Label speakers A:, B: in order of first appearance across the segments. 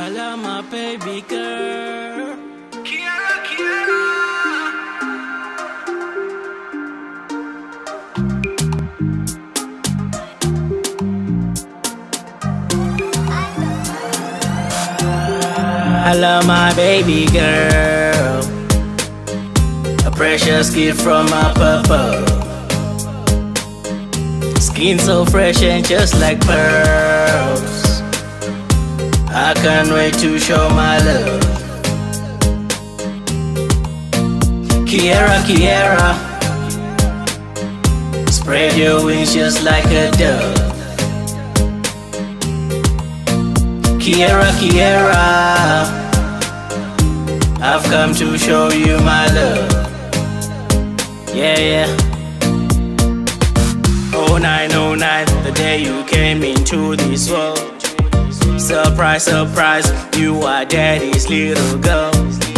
A: Hello, my baby girl.
B: Kiera, Kiera.
A: Hello, my baby girl. A precious gift from my papa. Skin so fresh and just like pearls. I can't wait to show my love. Kiera, Kiera. Spread your wings just like a dove. Kiera, Kiera, I've come to show you my love. Yeah, yeah. Oh nine, oh nine, the day you came into this world. Surprise, surprise, you are daddy's little girl.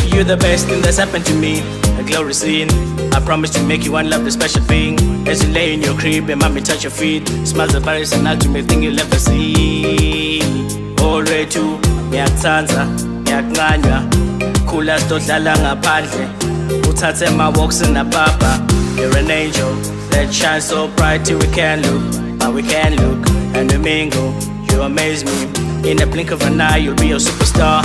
A: You're the best thing that's happened to me, a glory scene. I promise to make you one love the special thing. As you lay in your crib and mommy touch your feet, smiles the Paris and ultimate thing you'll ever see. To ngiyakuthanda, ngiyakuncanywa, khula sidodlala ngaphandle. Uthathe ama-walks napapa, you're an angel that shines so bright till we can't look, but we can look and we mingle. You amaze me. In a blink of an eye, you'll be a superstar.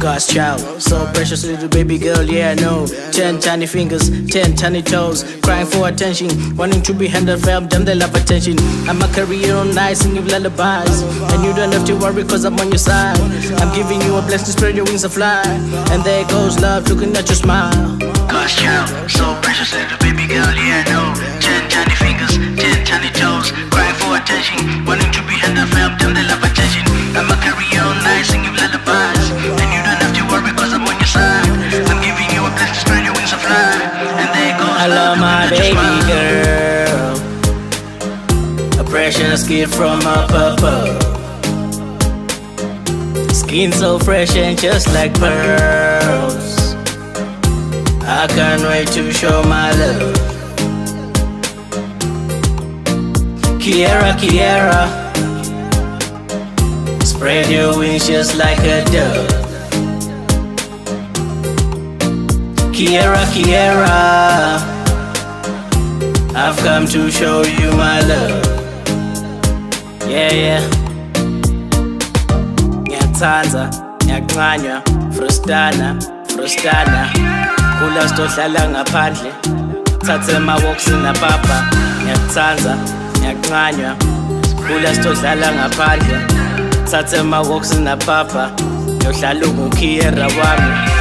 A: God's child, so precious little baby girl, yeah I know. Ten tiny fingers, ten tiny toes, crying for attention, wanting to be handled firm, them they love attention. I'm a career on night, singing lullabies, and you don't have to worry cause I'm on your side. I'm giving you a blessing, spread your wings and fly. And there goes love, looking at your smile.
B: God's child, so precious little baby girl, yeah I know. Ten tiny love
A: my baby girl. A precious gift from my papa. Skin so fresh and just like pearls. I can't wait to show my love. Kiera, Kiera. Spread your wings just like a dove. Kiara, Kiara. I've come to show you my love. Yeah, yeah. Ngiyathanda, ngiyaxhanywa, frustana, frustana. Khula sizohlala ngaphandle. Thathe ma walks na papa. Ngiyathanda, ngiyaxhanywa. Khula sizohlala ngaphandle. Thathe ma walks na papa. Ngiyohlala ukukhiya wami.